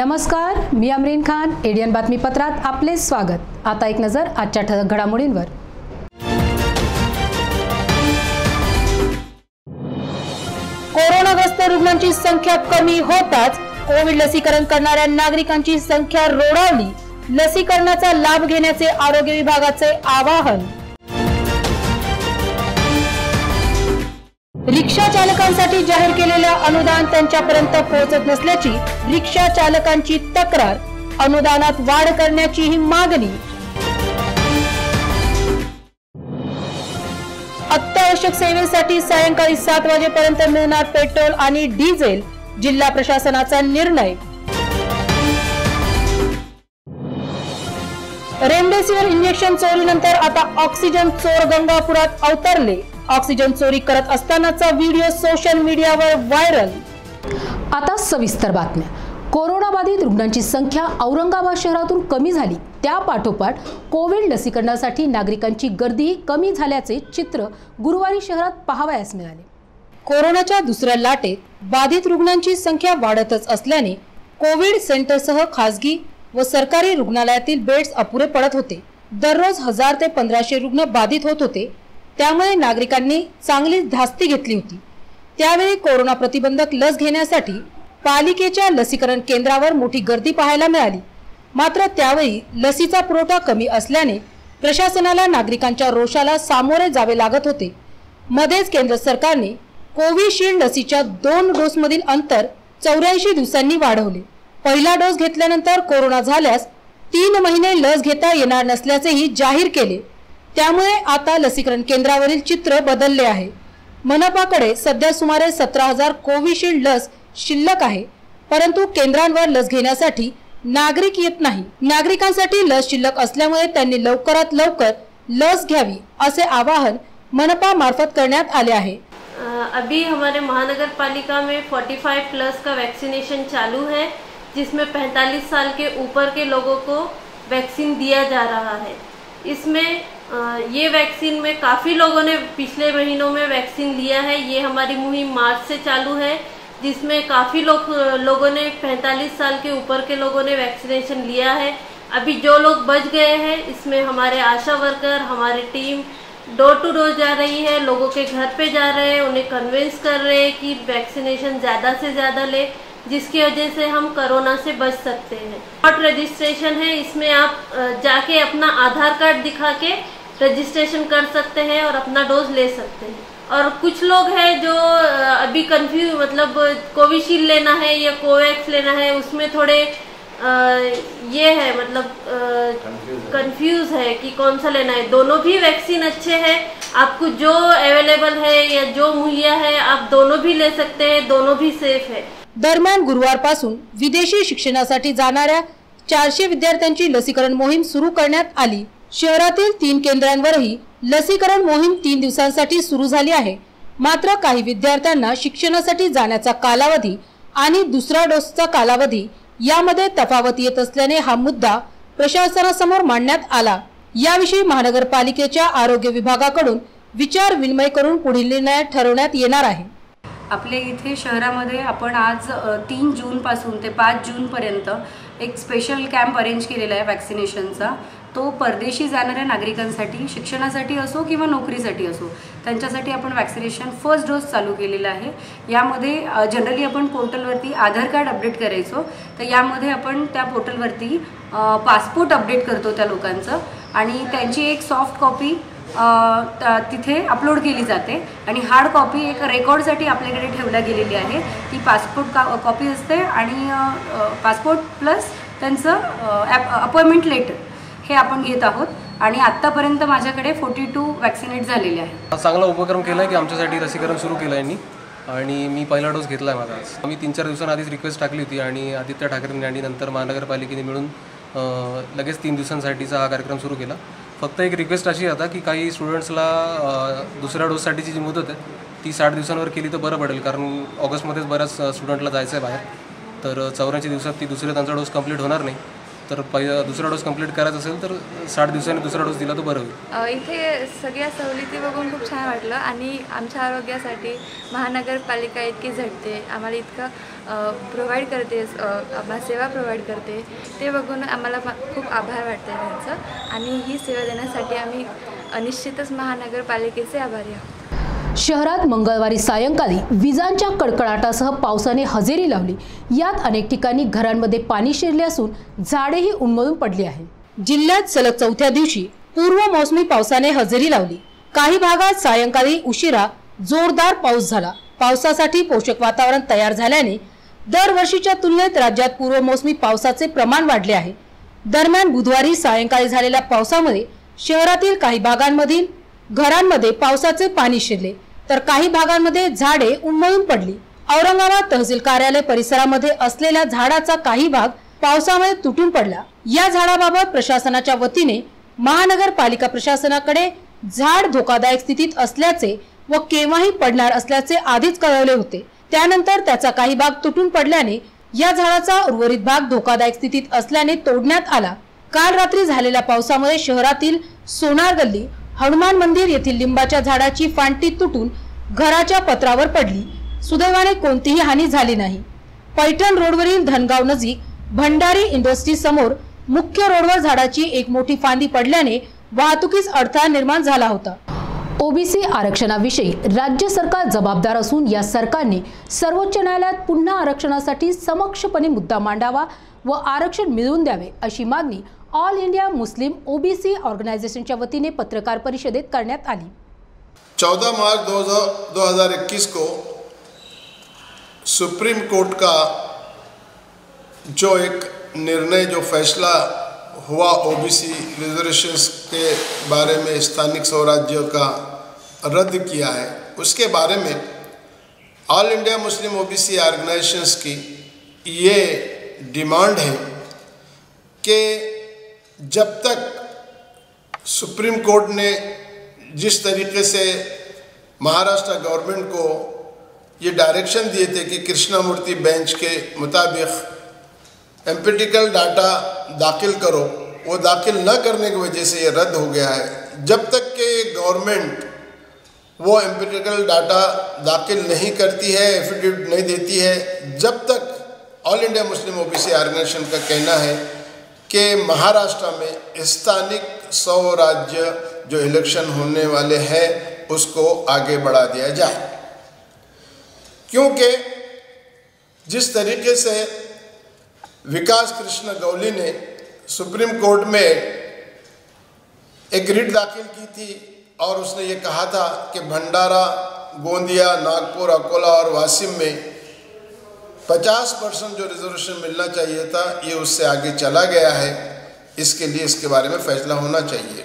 नमस्कार मी अमरीन खान एडियन बातमीपत्रात आपले स्वागत. आता एक नजर आजच्या ठळक घडामोडींवर. कोरोनाग्रस्त रुग्णांची संख्या कमी होताच कोविड लसीकरण करणाऱ्या नागरिकांची संख्या रोडावली. लसीकरणाचा लाभ घेण्याचे आरोग्य विभागाचे आवाहन रिक्षा चालकांसाठी जाहीर केलेलं अनुदान त्यांच्यापर्यंत पोहोचत नसल्याची रिक्षा चालकांची तक्रार. अनुदानात वाढ करण्याची ही मागणी. अत्यावश्यक सेवेसाठी सायंकाळी सात वाजेपर्यंत मिळणार पेट्रोल आणि डिझेल जिल्हा प्रशासनाचा निर्णय. रेमडेसिवीर इंजेक्शन चोरीनंतर आता ऑक्सिजन चोर गंगापुरात अवतरले. ऑक्सिजन चोरी करत असतानाचा व्हिडिओ सोशल मीडियावर व्हायरल. आता सविस्तर बातम्या. कोरोनाबाधित रुग्णांची संख्या औरंगाबाद शहरातून कमी झाली. त्या पाठोपाठ कोविड लसीकरणासाठी नागरिकांची गर्दीही कमी झाल्याचे चित्र गुरुवारी शहरात पाहावयास मिळाले. कोरोनाच्या दुसऱ्या लाटेत बाधित रुग्णांची संख्या वाढतच असल्याने कोविड सेंटरसह खासगी व सरकारी रुग्णालयातील बेड्स अपुरे पडत होते. दररोज हजार ते पंधराशे रुग्ण बाधित होत होते. त्यामुळे नागरिकांनी चांगली धास्ती घेतली होती. त्यावेळी कोरोना प्रतिबंधक लस घेण्यासाठी पालिकेच्या लसीकरण केंद्रावर मोठी गर्दी पाहायला मिळाली. मात्र त्यावेळी लसीचा पुरवठा कमी असल्याने प्रशासनाला नागरिकांच्या रोषाला सामोरे जावे लागत होते. मध्येच केंद्र सरकारने कोविशिल्ड लसीच्या दोन डोसमधील अंतर चौऱ्याऐंशी दिवसांनी वाढवले. पहिला डोस घेतल्यानंतर कोरोना झाल्यास तीन महिने लस घेता येणार नसल्याचेही जाहीर केले. त्यामुळे आता लसीकरण केंद्रावरील चित्र बदलले आहे. मनपाकडे सध्या सुमारे सतरा हजार कोविशिल्ड लस शिल्लक आहे परंतु केंद्रांवर लस घेण्यासाठी नागरिक येत नाही. नागरिकांसाठी लस शिल्लक असल्यामुळे त्यांनी लवकरात लवकर लस घ्यावी असे आवाहन मनपा मार्फत करण्यात आले आहे. अभी हमारे महानगर पालिका में 45 प्लस का वैक्सीनेशन चालू है जिसमें 45 साल के ऊपर के लोगों को वैक्सीन दिया जा रहा है। इसमें ये वैक्सीन में काफ़ी लोगों ने पिछले महीनों में वैक्सीन लिया है। ये हमारी मुहिम मार्च से चालू है, जिसमें काफ़ी लोग, लोगों ने 45 साल के ऊपर के लोगों ने वैक्सीनेशन लिया है। अभी जो लोग बच गए हैं, इसमें हमारे आशा वर्कर, हमारी टीम डोर टू डोर जा रही है, लोगों के घर पे जा रहे हैं, उन्हें कन्विंस कर रहे हैं कि वैक्सीनेशन ज़्यादा से ज़्यादा ले, जिसकी वजह से हम कोरोना से बच सकते हैं। रजिस्ट्रेशन है, इसमें आप जाके अपना आधार कार्ड दिखा के रजिस्ट्रेशन कर सकते हैं और अपना डोज ले सकते हैं। और कुछ लोग हैं जो अभी कंफ्यूज मतलब कोविशील्ड लेना है या कोवैक्स लेना है उसमें थोड़े अ, ये है मतलब कंफ्यूज है। कि कौन सा लेना है। दोनों भी वैक्सीन अच्छे हैं। आपको जो अवेलेबल है या जो मुहैया है आप दोनों भी ले सकते हैं दोनों भी सेफ़ है। दरम्यान गुरुवारपासून विदेशी शिक्षणासाठी जाणाऱ्या चारशे विद्यार्थ्यांची लसीकरण मोहीम सुरू करण्यात आली. शहरातील तीन केंद्रांवरही लसीकरण मोहीम तीन दिवसांसाठी सुरू झाली आहे. मात्र काही विद्यार्थ्यांना शिक्षणासाठी जाण्याचा कालावधी आणि दुसरा डोसचा कालावधी यामध्ये तफावत येत असल्याने हा मुद्दा प्रशासनासमोर मांडण्यात आला. याविषयी महानगरपालिकेच्या आरोग्य विभागाकडून विचार विनिमय करून पुढील निर्णय ठरवण्यात येणार आहे. आपल्या इथे शहरामध्ये आपण आज तीन जूनपासून ते पाच जूनपर्यंत एक स्पेशल कॅम्प अरेंज केलेला आहे वॅक्सिनेशनचा तो परदेशी जाणाऱ्या नागरिकांसाठी शिक्षणासाठी असो किंवा नोकरीसाठी असो त्यांच्यासाठी आपण वॅक्सिनेशन फर्स्ट डोस चालू केलेला आहे. यामध्ये जनरली आपण पोर्टलवरती आधार कार्ड अपडेट करायचो. तर यामध्ये आपण त्या पोर्टलवरती पासपोर्ट अपडेट करतो त्या लोकांचं आणि त्यांची एक सॉफ्ट कॉपी तिथे अपलोड केली जाते. आणि हार्ड कॉपी एक रेकॉर्डसाठी आपल्याकडे ठेवल्या गेलेली आहे. ती पासपोर्ट का कॉपी असते आणि पासपोर्ट प्लस त्यांचं ॲप अपॉइंटमेंट लेटर हे आपण घेत आहोत. आणि आत्तापर्यंत माझ्याकडे फोर्टी टू वॅक्सिनेट झालेले आहे चांगला उपक्रम केला आहे की आमच्यासाठी लसीकरण सुरू केलं आहे यांनी. आणि मी पहिला डोस घेतला आहे माझा आज. आम्ही तीन चार दिवसांआधीच रिक्वेस्ट टाकली होती आणि आदित्य ठाकरेंनी आणि नंतर महानगरपालिकेने मिळून लगेच तीन दिवसांसाठीचा हा कार्यक्रम सुरू केला. फक्त एक रिक्वेस्ट अशी आता की काही स्टुडंट्सला दुसऱ्या डोससाठीची जी मुदत आहे ती साठ दिवसांवर केली तर बरं पडेल. कारण ऑगस्टमध्येच बऱ्याच स्टुडंटला जायचं आहे बाहेर. तर चौऱ्याऐंशी दिवसात ती दुसऱ्या त्यांचा डोस कंप्लीट होणार नाही. तर पहिला दुसरा डोस कंप्लीट करायचा असेल तर साठ दिवसांनी दुसरा डोस दिला तर बरं होईल. इथे सगळ्या सवलती बघून खूप छान वाटलं आणि आमच्या आरोग्यासाठी महानगरपालिका इतकी झटते आम्हाला इतकं प्रोव्हाइड करते आम्हाला सेवा प्रोव्हाइड करते ते बघून आम्हाला खूप आभार वाटतं त्यांचं. आणि ही सेवा देण्यासाठी आम्ही निश्चितच महानगरपालिकेचे आभारी आहोत. शहरात मंगळवारी सायंकाळी विजांच्या कडकडाटासह पावसाने हजेरी लावली. यात अनेक ठिकाणी घरांमध्ये पाणी शिरले असून झाडेही उन्मळून पडली आहे जिल्ह्यात सलग चौथ्या दिवशी पूर्व मोसमी पावसाने हजेरी लावली. काही भागात सायंकाळी उशिरा जोरदार पाऊस झाला. पावसासाठी पोषक वातावरण तयार झाल्याने दरवर्षीच्या तुलनेत राज्यात पूर्व मोसमी पावसाचे प्रमाण वाढले आहे. दरम्यान बुधवारी सायंकाळी झालेल्या पावसामध्ये शहरातील काही भागांमधील घरांमध्ये पावसाचे पाणी शिरले. तर काही भागांमध्ये झाडे उन्मळून पडली. औरंगाबाद तहसील कार्यालय परिसरामध्ये असलेल्या झाडाचा काही भाग पावसामुळे तुटून पडला. या झाडाबाबत प्रशासनाच्या वतीने महानगरपालिका प्रशासनाकडे झाड धोकादायक स्थितीत असल्याचे व केव्हाही पडणार असल्याचे आधीच कळवले होते. त्यानंतर त्याचा काही भाग तुटून पडल्याने या झाडाचा उर्वरित भाग धोकादायक स्थितीत असल्याने तोडण्यात आला. काल रात्री झालेल्या पावसामुळे शहरातील सोनार गल्ली हनुमान मंदिर येथील लिंबाच्या झाडाची फांटी तुटून घराच्या पत्रावर पडली. सुदैवाने कोणतीही हानी झाली नाही. पैठण रोडवरील धनगाव नजीक भंडारी इंडस्ट्री समोर मुख्य रोडवर झाडाची एक मोठी फांदी पडल्याने वाहतुकीस अडथळा निर्माण झाला होता. ओबीसी आरक्षणाविषयी राज्य सरकार जबाबदार असून या सरकारने सर्वोच्च न्यायालयात पुन्हा आरक्षणासाठी समक्षपणे मुद्दा मांडावा व आरक्षण मिळवून द्यावे अशी मागणी ऑल इंडिया मुस्लिम ओबीसी ऑर्गनायझेशनच्या वतीने पत्रकार परिषदेत करण्यात आली. 14 मार्च 2021 को सुप्रीम कोर्ट का जो एक निर्णय, जो फैसला हुआ ओबीसी रिजर्वेशंस के बारे में, स्थानिक स्वराज्य का रद्द किया है, उसके बारे में all India Muslim OBC organisations की ये डिमांड है कि जब तक सुप्रीम कोर्ट ने जिस तरीके से महाराष्ट्र गवर्नमेंट को ये डायरेक्शन दिए थे कि कृष्णामूर्ति बेंच के मुताबिक एम्पिटिकल डाटा दाखिल करो, वो दाखिल न करने की वजह से ये रद्द हो गया है। जब तक कि गवर्नमेंट वो एम्पिटिकल डाटा दाखिल नहीं करती है, एफिडेविट नहीं देती है, जब तक all India Muslim OBC organisation का कहना है कि महाराष्ट्र में स्थानिक सौ राज्य जो इलेक्शन होने वाले हैं, उसको आगे बढ़ा दिया जाए। क्योंकि जिस तरीके से विकास कृष्ण गौली ने सुप्रीम कोर्ट में एक रिट दाखिल की थी और उसने ये कहा था कि भंडारा, गोंदिया, नागपुर, अकोला और वासिम में 50 परसेंट जो रिजर्वेशन मिलना चाहिए था, ये उससे आगे चला गया है। इसके लिए इसके बारे में फैसला होना चाहिए।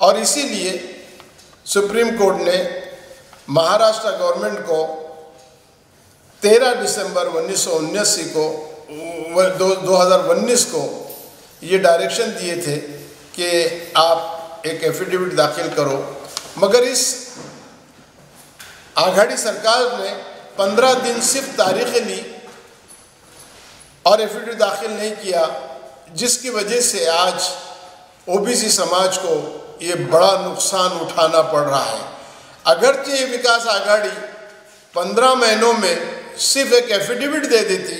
और इसीलिए सुप्रीम कोर्ट ने महाराष्ट्र गवर्नमेंट को 13 दिसंबर उन्नीस को दो 2019 को ये डायरेक्शन दिए थे कि आप एक एफिडेविट दाखिल करो। मगर इस आघाड़ी सरकार ने 15 दिन सिर्फ़ तारीखें ली और एफिडेविट दाखिल नहीं किया, जिसकी वजह से आज ओबीसी समाज को ये बड़ा नुकसान उठाना पड़ रहा है। अगरचे ये विकास आघाड़ी पंद्रह महीनों में सिर्फ़ एक एफिडेविट दे देती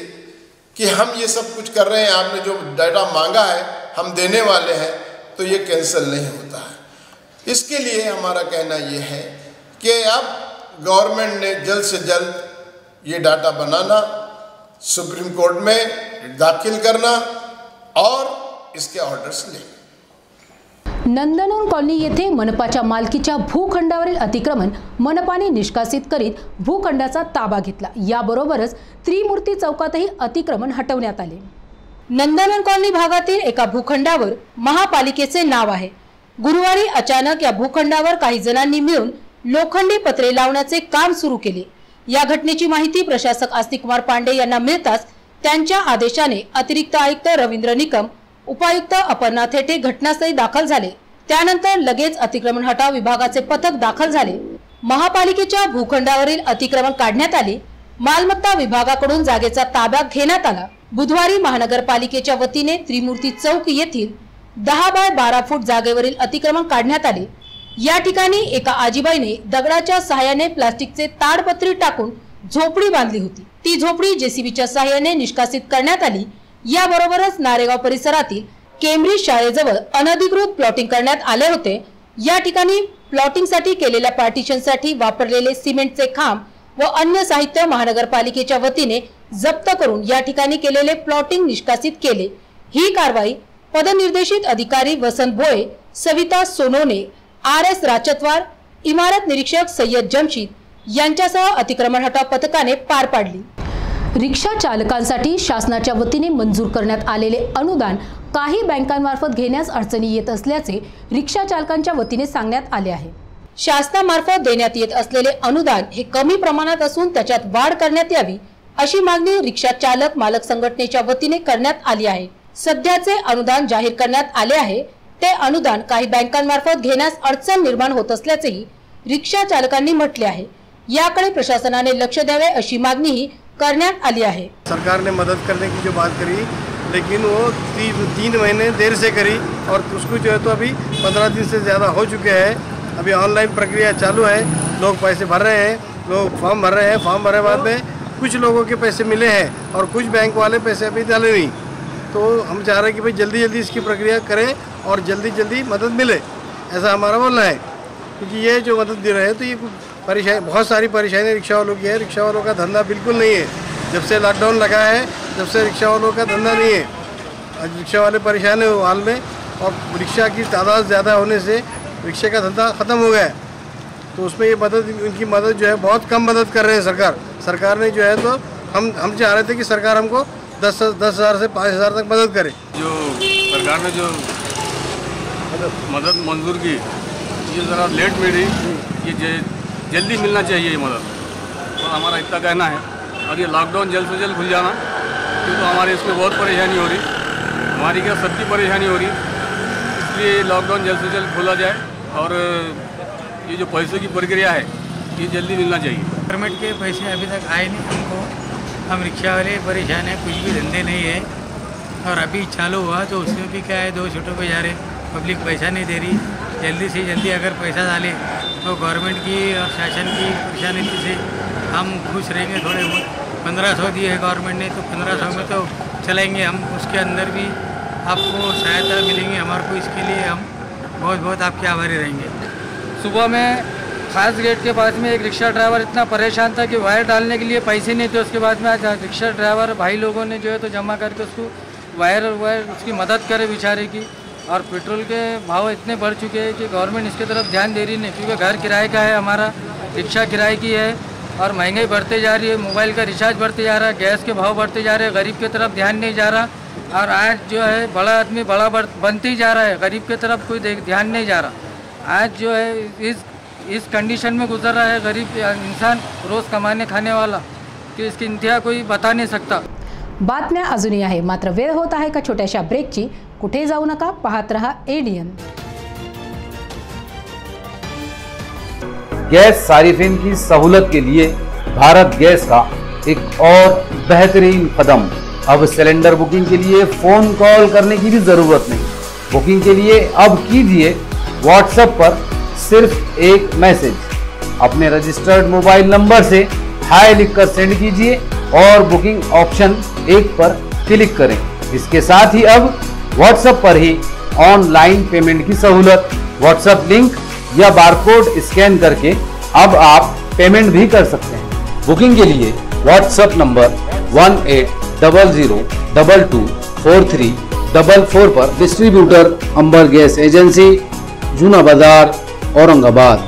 कि हम ये सब कुछ कर रहे हैं, आपने जो डाटा मांगा है, हम देने वाले हैं तो ये कैंसिल नहीं होता है। इसके लिए हमारा कहना ये है कि अब गवर्नमेंट ने जल्द से जल्द ये डाटा बनाना सुप्रीम कोर्ट में दाखिल करना और इसके ऑर्डर्स लेना। नंदनवन कॉलनी येथे मनपाच्या मालकीच्या भूखंडावरील अतिक्रमण मनपाने निष्कासित करीत भूखंडाचा ताबा घेतला. याबरोबरच त्रिमूर्ती चौकातही अतिक्रमण हटवण्यात आले. नंदनवन कॉलनी भागातील एका भूखंडावर महापालिकेचे नाव आहे. गुरुवारी अचानक या भूखंडावर काही जणांनी मिळून लोखंडी पत्रे लावण्याचे काम सुरू केले. या घटनेची माहिती प्रशासक आस्तिकुमार पांडे यांना मिळताच त्यांच्या आदेशाने अतिरिक्त आयुक्त रवींद्र निकम उपायुक्त अपर्णा थेटे घटनास्थळी दाखल झाले. त्यानंतर लगेच अतिक्रमण हटाव विभागाचे पथक दाखल झाले. महापालिकेच्या भूखंडावरील अतिक्रमण काढण्यात आले. मालमत्ता विभागाकडून जागेचा ताबा घेण्यात आला. बुधवारी महानगरपालिकेच्या वतीने त्रिमूर्ती चौक येथील दहा बाय बारा फूट जागेवरील अतिक्रमण काढण्यात आले. या ठिकाणी एका आजीबाईने दगडाच्या सहाय्याने प्लास्टिकचे ताडपत्री टाकून झोपडी बांधली होती. ती झोपडी जेसीबीच्या सहाय्याने निष्कासित करण्यात आली. याबरोबरच नारेगाव परिसरातील केम्ब्रिज शाळेजवळ अनधिकृत प्लॉटिंग करण्यात आले होते. या ठिकाणी प्लॉटिंगसाठी केलेल्या पार्टिशनसाठी वापरलेले सिमेंटचे खांब व अन्य साहित्य महानगरपालिकेच्या वतीने जप्त करून या ठिकाणी केलेले प्लॉटिंग निष्कासित केले. ही कारवाई पदनिर्देशित अधिकारी वसंत भोये सविता सोनोने आर एस राचतवार इमारत निरीक्षक सय्यद जमशीद यांच्यासह अतिक्रमण हटाव पथकाने पार पाडली. रिक्षा चालकांसाठी शासनाच्या वतीने मंजूर करण्यात आलेले अनुदान काही बँकांमार्फत घेण्यास अडचणी येत असल्याचे रिक्षा चालकांच्या वतीने सांगण्यात आले आहे. शासनामार्फत देण्यात येत असलेले अनुदान हे कमी प्रमाणात असून त्याच्यात वाढ करण्यात यावी अशी मागणी रिक्षा चालक मालक संघटनेच्या वतीने करण्यात आली आहे. सध्याचे अनुदान जाहीर करण्यात आले आहे. ते अनुदान काही बँकांमार्फत घेण्यास अडचण निर्माण होत असल्याचेही रिक्षा चालकांनी म्हटले आहे. याकडे प्रशासनाने लक्ष द्यावे अशी मागणीही करण्यात आली आहे. सरकार ने मदद करने की जो बात करी लेकिन वो ती, तीन महीने देर से करी और उसको जो है तो अभी पंद्रह दिन से ज़्यादा हो चुके हैं। अभी ऑनलाइन प्रक्रिया चालू है। लोग पैसे भर रहे हैं। लोग फॉर्म भर रहे हैं। फॉर्म भरे बाद में कुछ लोगों के पैसे मिले हैं और कुछ बैंक वाले पैसे अभी डाले नहीं। तो हम चाह रहे हैं कि भाई जल्दी जल्दी इसकी प्रक्रिया करें और जल्दी जल्दी मदद मिले, ऐसा हमारा बोलना है। क्योंकि ये जो मदद दे रहे हैं तो ये परेशानी, बहुत सारी परेशानी रिक्शा वालों की है। रिक्शा वालों का धंधा बिल्कुल नहीं है। जब से लॉकडाउन लगा है जब से रिक्शा वालों का धंधा नहीं है। आज रिक्शा वाले परेशान हैं हाल में, और रिक्शा की तादाद ज़्यादा होने से रिक्शे का धंधा ख़त्म हो गया है। तो उसमें ये मदद उनकी मदद जो है, बहुत कम मदद कर रहे हैं सरकार। सरकार ने जो है तो हम हम चाह रहे थे कि सरकार हमको दस दस हज़ार से पाँच हज़ार तक मदद करे। जो सरकार ने जो मदद मंजूर की ये ज़रा लेट मिली। ये जल्दी मिलना चाहिए ये मदद। और हमारा इतना कहना है और ये लॉकडाउन जल्द से जल्द खुल जाना क्योंकि तो हमारे इसमें बहुत परेशानी हो रही। हमारी क्या सबकी परेशानी हो रही। इसलिए ये लॉकडाउन जल्द से जल्द खोला जाए और ये जो पैसों की प्रक्रिया है ये जल्दी मिलना चाहिए। गवर्नमेंट के पैसे अभी तक आए नहीं हमको। हम रिक्शा वाले परेशान हैं, कुछ भी धंधे नहीं है। और अभी चालू हुआ तो उसमें भी क्या है, दो छोटों पे जा रहे पब्लिक पैसा नहीं दे रही। जल्दी से जल्दी अगर पैसा डाले तो गवर्नमेंट की और शासन की परेशानी से हम खुश रहेंगे थोड़े बहुत। पंद्रह सौ दिए है गवर्नमेंट ने तो पंद्रह सौ में तो चलेंगे हम। उसके अंदर भी आपको सहायता मिलेंगी, हमारे को इसके लिए हम बहुत बहुत आपके आभारी रहेंगे। सुबह में खास गेट के पास में एक रिक्शा ड्राइवर इतना परेशान था कि वायर डालने के लिए पैसे नहीं थे उसके बाद में आज रिक्शा ड्राइवर भाई लोगों ने जो है तो जमा करके उसको वायर वायर उसकी मदद करे बेचारे की। और पेट्रोल के भाव इतने बढ़ चुके हैं कि गवर्नमेंट इसके तरफ़ ध्यान दे रही नहीं, क्योंकि घर किराए का है, हमारा रिक्शा किराए की है और महँगाई बढ़ते जा रही है, मोबाइल का रिचार्ज बढ़ते जा रहा है, गैस के भाव बढ़ते जा रहे हैं, गरीब की तरफ़ ध्यान नहीं जा रहा और आज जो है बड़ा आदमी बड़ा बनते ही जा रहा है, गरीब की तरफ़ कोई ध्यान नहीं जा रहा। आज जो है इस इस कंडीशन में गुजर रहा है गरीब इंसान रोज़ कमाने खाने वाला कि इसकी इंतहा कोई बता नहीं सकता। बातम्या अजूनही आहे मात्र वेळ होत आहे का छोट्याशा ब्रेकची कुठे जाऊ नका पाहत रहा एडीएन गैस सारिफिन की सहूलत के लिए भारत गैस का एक और बेहतरीन कदम। अब सिलेंडर बुकिंग के लिए फ़ोन कॉल करने की भी ज़रूरत नहीं। बुकिंग के लिए अब कीजिए व्हाट्सएप पर सिर्फ़ एक मैसेज। अपने रजिस्टर्ड मोबाइल नंबर से हाय लिखकर सेंड कीजिए और बुकिंग ऑप्शन एक पर क्लिक करें। इसके साथ ही अब व्हाट्सएप पर ही ऑनलाइन पेमेंट की सहूलत। व्हाट्सएप लिंक या बारकोड स्कैन करके अब आप पेमेंट भी कर सकते हैं। बुकिंग के लिए WhatsApp number one eight double zero double two four three double four पर distributor Amber gas agency Juna Bazaar Aurangabad.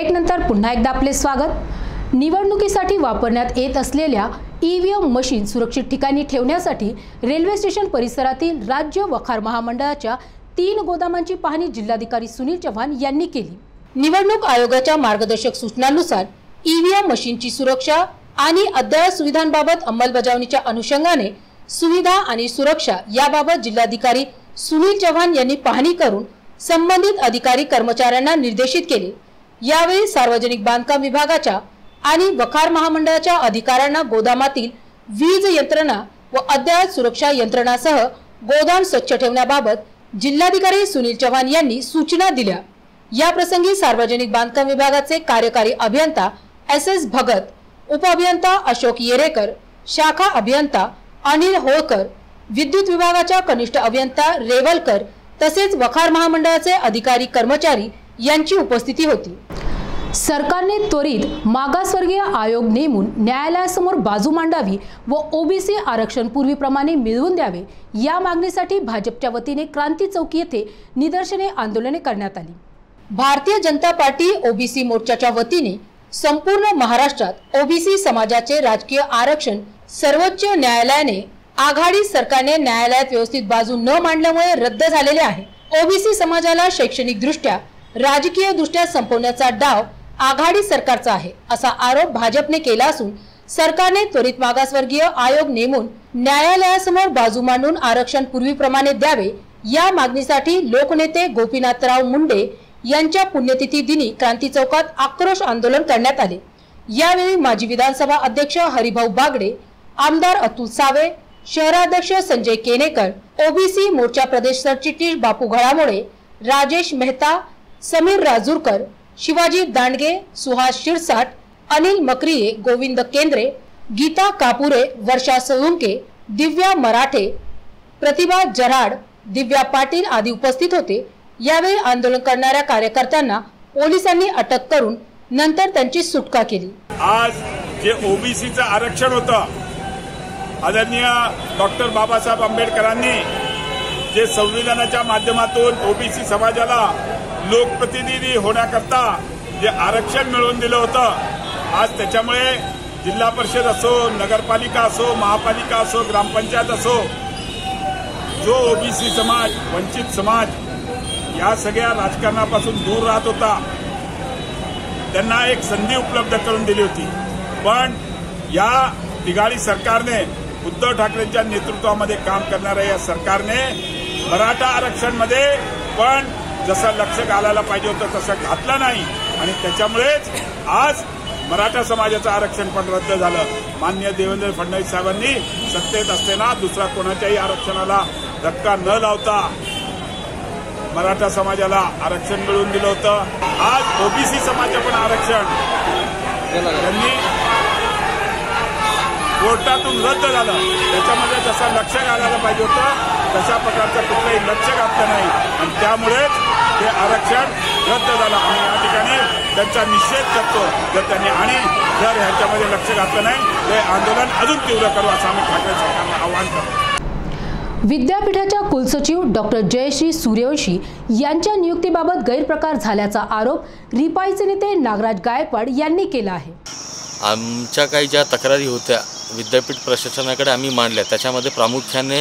ब्रेकनंतर पुन्हा एकदा आपले स्वागत. निवडणुकीसाठी वापरण्यात येत असलेल्या ई व्ही एम मशीन सुरक्षित ठिकाणी ठेवण्यासाठी रेल्वे स्टेशन परिसरातील राज्य वखार महामंडळाच्या तीन गोदामांची पाहणी जिल्हाधिकारी सुनील चव्हाण यांनी केली. निवडणूक आयोगाच्या मार्गदर्शक सूचनांनुसार ईव्हीएम मशीनची सुरक्षा आणि अद्ययावत सुविधांबाबत अंमलबजावणीच्या अनुषंगाने सुविधा आणि सुरक्षा याबाबत जिल्हाधिकारी सुनील चव्हाण यांनी पाहणी करून संबंधित अधिकारी कर्मचाऱ्यांना निर्देशित केले. यावेळी सार्वजनिक बांधकाम विभागाच्या आणि वखार महामंडळाच्या अधिकाऱ्यांना गोदामातील वीज यंत्रणा व अद्ययावत सुरक्षा यंत्रणासह गोदाम स्वच्छ ठेवण्याबाबत जिल्हाधिकारी सुनील चव्हाण यांनी सूचना दिल्या. या प्रसंगी सार्वजनिक बांधकाम विभागाचे कार्यकारी अभियंता एस एस भगत उपअभियंता अशोक येरेकर शाखा अभियंता अनिल होळकर विद्युत विभागाच्या कनिष्ठ अभियंता रेवलकर तसेच वखार महामंडळाचे अधिकारी कर्मचारी यांची उपस्थिती होती. सरकारने त्वरित मागासवर्गीय आयोग नेमून न्यायालयासमोर बाजू मांडावी व ओबीसी आरक्षण पूर्वीप्रमाणे मिळवून द्यावे या मागणीसाठी भाजपच्या वतीने क्रांती चौक येथे निदर्शने आंदोलने करण्यात आली. भारतीय जनता पार्टी ओबीसी मोर्चाच्या वतीने संपूर्ण महाराष्ट्रात ओबीसी समाजाचे राजकीय आरक्षण सर्वोच्च न्यायालयाने आघाडी सरकारने न्यायालयात व्यवस्थित बाजू न मांडल्यामुळे रद्द झालेले आहे. ओबीसी समाजाला शैक्षणिकदृष्ट्या राजकीयदृष्ट्या संपवण्याचा डाव आघाडी सरकारचा आहे असा आरोप भाजपने केला असून सरकारने त्वरित मागासवर्गीय आयोग नेमून न्यायालयासमोर बाजू मांडून आरक्षण पूर्वीप्रमाणे द्यावे या मागणीसाठी लोकनेते गोपीनाथराव मुंडे यांच्या पुण्यतिथी दिनी क्रांती चौकात आक्रोश आंदोलन करण्यात आले. यावेळी माजी विधानसभा अध्यक्ष हरिभाऊ बागडे आमदार अतुल सावे शहराध्यक्ष संजय केनेकर ओबीसी मोर्चा प्रदेश सरचिटणीस बापू घडामोळे राजेश मेहता समीर राजूरकर शिवाजी दांडगे सुहास शिरसाट अनिल मकरिये गोविंद केंद्रे गीता कापुरे वर्षा सोळुंके दिव्या मराठे प्रतिभा जराड दिव्या पाटील आदी उपस्थित होते. यावेळी आंदोलन करणाऱ्या कार्यकर्त्यांना पोलिसांनी अटक करून नंतर त्यांची सुटका केली. आज जे ओबीसीचं आरक्षण होतं आदरणीय डॉक्टर बाबासाहेब आंबेडकरांनी जे संविधानाच्या माध्यमातून ओबीसी समाजाला लोकप्रतिनिधी होण्याकरता जे आरक्षण मिळवून दिलं होतं आज त्याच्यामुळे जिल्हा परिषद असो नगरपालिका असो महापालिका असो ग्रामपंचायत असो जो ओबीसी समाज वंचित समाज या सगळ्या राजकारणापासून दूर राहत होता त्यांना एक संधी उपलब्ध करून दिली होती. पण या तिघाडी सरकारने उद्धव ठाकरेंच्या नेतृत्वामध्ये काम करणाऱ्या या सरकारने मराठा आरक्षणमध्ये पण जसं लक्ष घालायला पाहिजे होतं तसं घातलं नाही. आणि त्याच्यामुळेच आज मराठा समाजाचं आरक्षण पण रद्द झालं. मान्य देवेंद्र फडणवीस साहेबांनी सत्तेत असताना दुसरा कोणाच्याही आरक्षणाला धक्का न लावता मराठा समाजाला आरक्षण मिळवून दिलं होतं. आज ओबीसी समाजाचं पण आरक्षण. त्यांनी कोर्टातून रद्द झालं. त्याच्यामध्ये जसं लक्ष घालायला पाहिजे होतं तशा प्रकारचं कुठलंही लक्ष घातलं नाही. आणि त्यामुळेच ते आरक्षण रद्द झालं. आणि या ठिकाणी त्यांचा निषेध करतो. जर त्यांनी आणि जर ह्याच्यामध्ये लक्ष घातलं नाही ते आंदोलन अजून तीव्र करू असं आम्ही ठाकरे सरकारला आवाहन करतो. विद्यापीठाच्या कुलसचिव डॉक्टर जयश्री सूर्यवंशी यांच्या नियुक्तीबाबत गैरप्रकार झाल्याचा आरोप रिपाईचे नेते नागराज गायकवाड यांनी केला आहे. आमच्या काही ज्या तक्रारी होत्या विद्यापीठ प्रशासनाकडे आम्ही मांडल्या. त्याच्यामध्ये प्रामुख्याने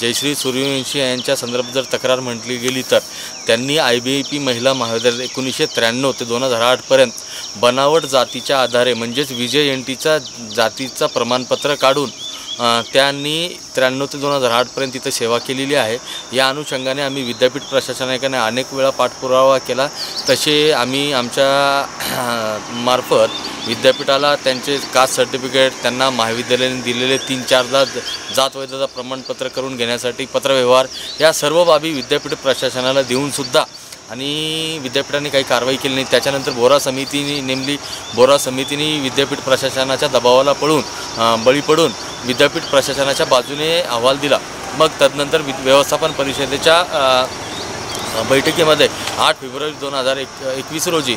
जयश्री सूर्यवंशी यांच्या संदर्भात जर तक्रार म्हटली गेली तर त्यांनी आय बी पी महिला महाविद्यालय एकोणीसशे त्र्याण्णव ते दोन हजार आठपर्यंत बनावट जातीच्या आधारे म्हणजेच विजय एन टीचा जातीचा प्रमाणपत्र काढून त्यांनी त्र्याण्णव ते दोन हजार आठपर्यंत तिथं सेवा केलेली आहे. या अनुषंगाने आम्ही विद्यापीठ प्रशासनाकडे अनेक वेळा पाठपुरावा केला. तसे आम्ही आमच्या मार्फत विद्यापीठाला त्यांचे कास्ट सर्टिफिकेट त्यांना महाविद्यालयाने दिलेले तीन चारदा जात वैधता प्रमाणपत्र करून घेण्यासाठी पत्रव्यवहार या सर्व बाबी विद्यापीठ प्रशासनाला देऊनसुद्धा आणि विद्यापीठाने काही कारवाई केली नाही. त्याच्यानंतर बोरा समितीने नेमली. बोरा समितीने विद्यापीठ प्रशासनाच्या दबावाला पळून बळी पडून विद्यापीठ प्रशासनाच्या बाजूने अहवाल दिला. मग तदनंतर वि व्यवस्थापन परिषदेच्या बैठकीमध्ये आठ फेब्रुवारी दोन हजार एक एकवीस रोजी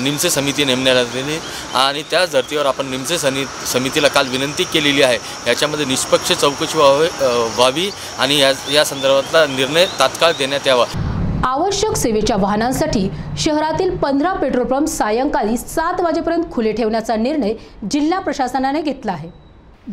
निमसे समिती नेमण्यात आलेली आणि त्याच धर्तीवर आपण निमसे समि समितीला काल विनंती केलेली आहे. याच्यामध्ये निष्पक्ष चौकशी व्हावे व्हावी आणि या या संदर्भातला निर्णय तात्काळ देण्यात यावा. आवश्यक सेवेच्या वाहनांसाठी शहरातील पंधरा पेट्रोल पंप सायंकाळी सात वाजेपर्यंत खुले ठेवण्याचा निर्णय जिल्हा प्रशासनाने घेतला आहे.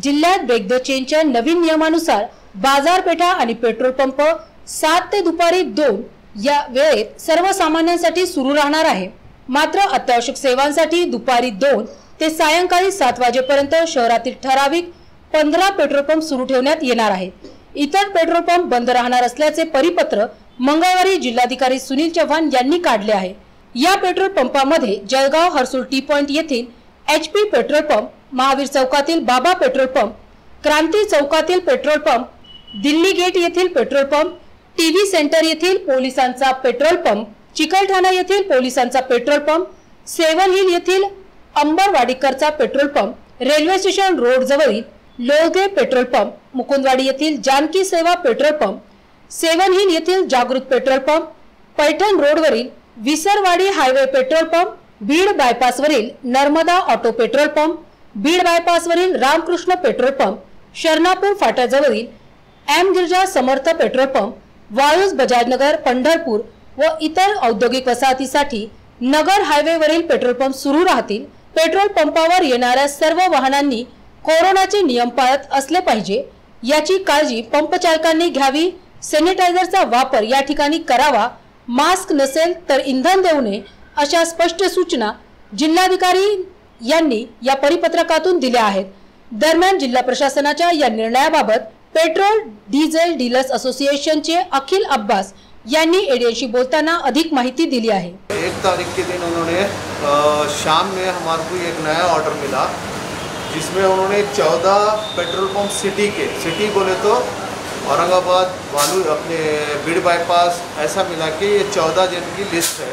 जिल्ह्यात ब्रेक द चेनच्या नवीन नियमानुसार बाजारपेठा आणि पेट्रोल पंप सात ते दुपारी दोन या वेळेत सर्वसामान्यांसाठी सुरू राहणार आहे. मात्र अत्यावश्यक सेवांसाठी दुपारी दोन ते सायंकाळी सात वाजेपर्यंत शहरातील ठराविक पंधरा पेट्रोल पंप सुरू ठेवण्यात येणार आहे. इतर पेट्रोल पंप बंद राहणार असल्याचे परिपत्र मंगळवारी जिल्हाधिकारी सुनील चव्हाण यांनी काढले आहे. या पेट्रोल पंपामध्ये जळगाव हर्सुल टी पॉइंट येथील H P petrol pump Mahavir चौकातील बाबा पेट्रोल पंप क्रांती चौकातील पेट्रोल पंप दिल्ली गेट येथील पेट्रोल पंप टीव्ही सेंटर येथील पोलिसांचा पेट्रोल पंप चिकलठाणा येथील पोलिसांचा पेट्रोल पंप सेवन हिल येथील अंबरवाडीकरचा petrol pump railway station road जवळील लोळगे पेट्रोल पंप मुकुंदवाडी येथील जानकी सेवा पेट्रोल पंप सेवन हिल येथील जागृत पेट्रोल पंप पैठण रोडवरील Visarwadi highway petrol pump Beed बायपासवरील Narmada auto petrol pump Beed बायपासवरील Ramkrishna petrol pump Sharanapur फाट्याजवळील M Girija Samarth petrol pump Waluj Bajajnagar Pandharpur व इतर औद्योगिक वसाहतीसाठी नगर हायवेवरील petrol pump सुरू राहतील. पेट्रोल पंपावर येणाऱ्या सर्व वाहनांनी कोरोनाचे नियम पाळत असले पाहिजे याची काळजी पंपचालकांनी घ्यावी. सॅनिटायझरचा वापर या ठिकाणी करावा मास्क नसेल तर इंधन देऊ नये अशा स्पष्ट सूचना जिल्हाधिकारी यांनी या परिपत्रकातून दिल्या आहेत. दरम्यान जिल्हा प्रशासनाच्या या निर्णयाबाबत पेट्रोल डिझेल डीलर्स असोसिएशनचे अखिल अब्बास यांनी एडीएनशी बोलताना अधिक माहिती दिली आहे. एक तारीख के दिन उन्होंने शाम में हमारे को एक नया ऑर्डर मिला जिसमें उन्होंने चौदह पेट्रोल पंप सिटी के सिटी बोले तो औरंगाबाद वालू अपने बीड़ बाईपास ऐसा मिला के ये चौदह जन की लिस्ट है।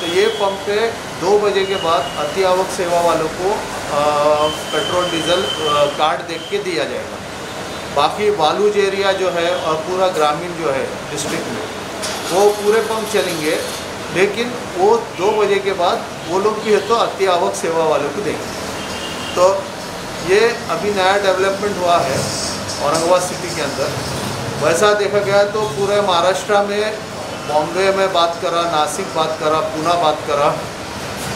तो ये पंप पे दो बजे के बाद अति आवक सेवा वालों को पेट्रोल डीजल कार्ड देख के दिया जाएगा। बाकी वालूज एरिया जो है और पूरा ग्रामीण जो है डिस्ट्रिक्ट में, वो पूरे पंप चलेंगे, लेकिन वो दो बजे के बाद वो लोग भी है तो अति आवक सेवा वालों को देंगे। तो ये अभी नया डेवलपमेंट हुआ है। औरंगाबाद सिटी के अंदर। वैसा देखा गया तो पूरे महाराष्ट्र में, बॉम्बे में बात करा, नासिक बात करा पूना बात करा,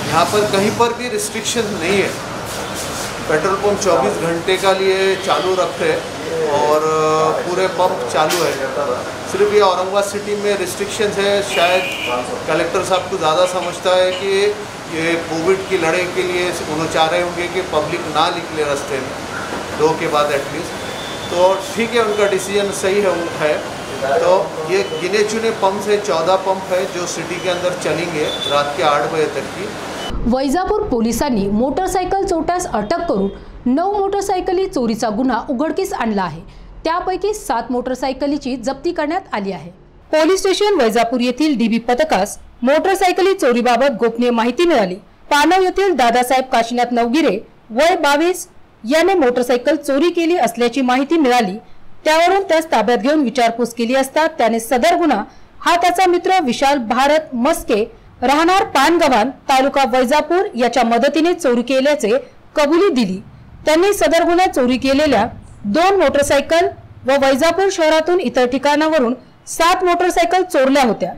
यहाँ पर कहीं पर भी रिस्ट्रिक्शन नहीं है। पेट्रोल पंप 24 घंटे का लिए चालू रखे और पूरे पंप चालू है। सिर्फ़ ये औरंगाबाद सिटी में रिस्ट्रिक्शंस है, शायद कलेक्टर साहब को ज़्यादा समझता है कि ये कोविड की लड़ाई के लिए उन्होंने चाह रहे होंगे कि पब्लिक ना निकले रास्ते में। दो के बाद एटलीस्ट तो ठीक है उनका डिसीजन सही है है। तो ये गिने चुने पंप है चौदह पंप है जो सिटी के अंदर चलेंगे रात के आठ बजे तक की। वैजापूर पोलिसांनी मोटरसायकल चोरट्यास अटक करून नऊ मोटरसायकली चोरीचा गुन्हा उघडकीस आणला आहे. त्यापैकी सात मोटरसायकलीची जप्ती करण्यात आली आहे. पोलीस स्टेशन वैजापूर येथील डीबी पथकास मोटरसायकली चोरीबाबत गोपनीय माहिती मिळाली. पानव येथील दादासाहेब काशीनाथ नवगिरे वय बावीस याने मोटरसायकल चोरी केली असल्याची माहिती मिळाली. त्यावरून त्यास ताब्यात घेऊन विचारपूस केली असता त्याने सदर गुन्हा हा त्याचा मित्र विशाल भारत मस्के राहणार पानगव्हाण तालुका वैजापूर याच्या मदतीने चोरी केल्याचे कबुली दिली. त्यांनी सदर गुन्हा चोरी केलेल्या दोन मोटरसायकल व वैजापूर शहरातून इतर ठिकाणावरून सात मोटरसायकल चोरल्या होत्या.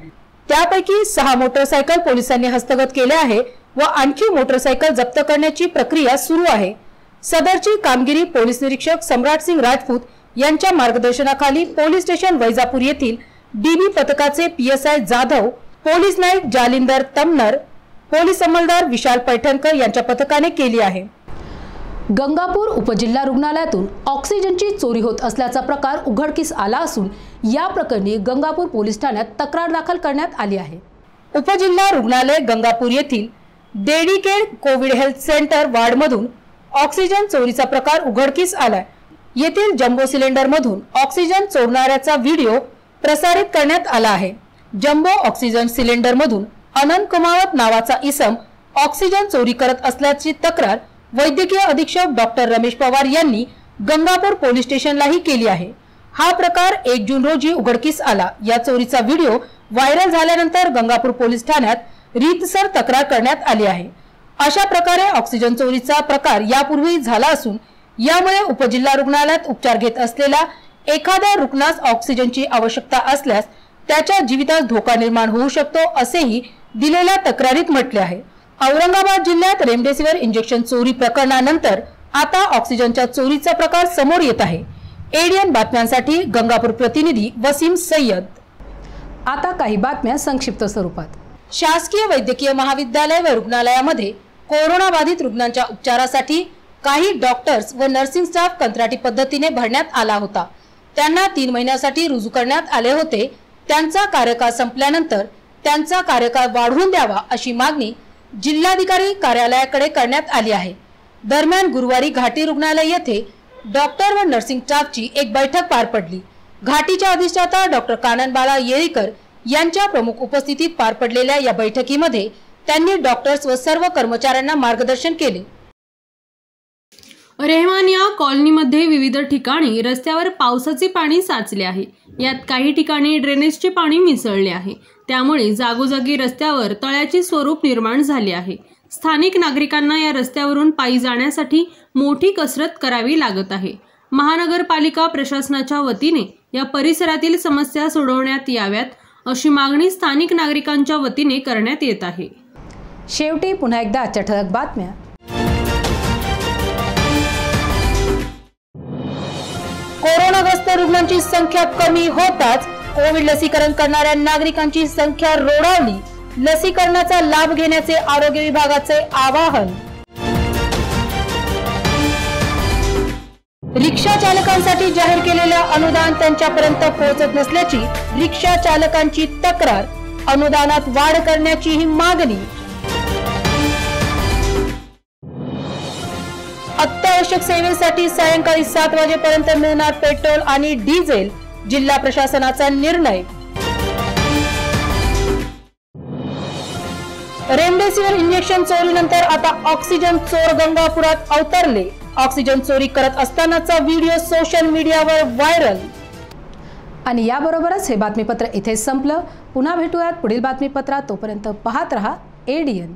त्यापैकी सहा मोटरसायकल पोलिसांनी हस्तगत केल्या आहे व आणखी मोटरसायकल जप्त करण्याची प्रक्रिया सुरू आहे. सदरची कामगिरी पोलीस निरीक्षक सम्राट सिंग राजपूत यांच्या मार्गदर्शनाखाली पोलीस स्टेशन वैजापूर येथील डीबी पथकाचे PSI Jadhav police Naik Jalindar Tamnar police अंमलदार Vishal Paithankar यांच्या पथकाने केली आहे. गंगापूर उपजिल्हा रुग्णालयातून ऑक्सिजनची चोरी होत असल्याचा प्रकार उघडकीस आला असून या प्रकरणी गंगापूर पोलीस ठाण्यात तक्रार दाखल करण्यात आली आहे. उपजिल्हा रुग्णालय गंगापूर येथील डेडिकेट कोविड हेल्थ सेंटर वार्डमधून ऑक्सिजन चोरीचा प्रकार उघडकीस आलाय. येथील जम्बो सिलेंडर मधून ऑक्सिजन चोरणाऱ्याचा व्हिडिओ प्रसारित करण्यात आला आहे. जम्बो ऑक्सिजन सिलेंडर मधून अनंत कुमावत नावाचा इसम ऑक्सिजन चोरी करत असल्याची तक्रार वैद्यकीय अधीक्षक डॉक्टर रमेश पवार यांनी गंगापूर पोलीस स्टेशनलाही केली आहे. हा प्रकार एक जून रोजी उघडकीस आला. या चोरीचा व्हिडिओ व्हायरल झाल्यानंतर गंगापूर पोलीस ठाण्यात रीतसर तक्रार करण्यात आली आहे. अशा प्रकारे ऑक्सिजन चोरीचा प्रकार यापूर्वी झाला असून यामुळे उपजिल्हा रुग्णालयात उपचार घेत असलेल्या एखाद्या रुग्णास ऑक्सिजनची आवश्यकता असल्यास त्याच्या जीवितास धोका निर्माण होऊ शकतो असेही दिलेल्या तक्रारीत म्हटले आहे. औरंगाबाद जिल्ह्यात रेमडेसिवीर इंजेक्शन चोरी प्रकरणानंतर आता ऑक्सिजनच्या चोरीचा प्रकार समोर येत आहे. एडियन बातम्यांसाठी गंगापूर प्रतिनिधी वसीम सय्यद. आता काही बातम्या संक्षिप्त स्वरूपात. शासकीय वैद्यकीय महाविद्यालय व रुग्णालयामध्ये कोरोनाबाधित रुग्णांच्या उपचारासाठी काही डॉक्टर्स व नर्सिंग स्टाफ कंत्राटी पद्धतीने भरण्यात आला होता. त्यांना तीन महिन्यासाठी रुजू करण्यात आले होते. त्यांचा कार्यकाळ संपल्यानंतर त्यांचा कार्यकाळ वाढवून द्यावा अशी मागणी जिल्हाधिकारी कार्यालयाकडे करण्यात आली आहे. दरम्यान गुरुवारी घाटी रुग्णालय येथे डॉक्टर व नर्सिंग स्टाफची एक बैठक पार पडली. घाटीच्या अधिष्ठाता डॉक्टर काननबाळा येळीकर यांच्या प्रमुख उपस्थितीत पार पडलेल्या या बैठकीमध्ये त्यांनी डॉक्टर्स व सर्व कर्मचाऱ्यांना मार्गदर्शन केले. रेहमान या कॉलनीमध्ये विविध ठिकाणी रस्त्यावर पावसाचे पाणी साचले आहे. यात काही ठिकाणी ड्रेनेजचे पाणी मिसळले आहे. त्यामुळे जागोजागी रस्त्यावर तळ्याचे स्वरूप निर्माण झाले आहे. स्थानिक नागरिकांना या रस्त्यावरून पायी जाण्यासाठी मोठी कसरत करावी लागत आहे. महानगरपालिका प्रशासनाच्या वतीने या परिसरातील समस्या सोडवण्यात याव्यात अशी मागणी स्थानिक नागरिकांच्या वतीने करण्यात येत आहे. शेवटी पुन्हा एकदा आजच्या ठळक बातम्या. कोरोनाग्रस्त रुग्णांची संख्या कमी होताच कोविड लसीकरण करणाऱ्या नागरिकांची संख्या रोडावली. लसीकरणाचा लाभ घेण्याचे आरोग्य विभागाचे आवाहन. रिक्षा चालकांसाठी जाहीर केलेलं अनुदान त्यांच्यापर्यंत पोहोचत नसल्याची रिक्षा चालकांची तक्रार. अनुदानात वाढ करण्याची ही मागणी. अत्यावश्यक सेवेसाठी सायंकाळी सात वाजेपर्यंत मिळणार पेट्रोल आणि डिझेल जिल्हा प्रशासनाचा निर्णय. रेमडेसिवीर इंजेक्शन चोरीनंतर आता ऑक्सिजन चोर गंगापुरात अवतरले. ऑक्सिजन चोरी करत असतानाचा व्हिडिओ सोशल मीडियावर व्हायरल. आणि याबरोबरच हे बातमीपत्र इथे संपलं. पुन्हा भेटूयात पुढील बातमीपत्रात. तोपर्यंत पाहत रहा एडीएन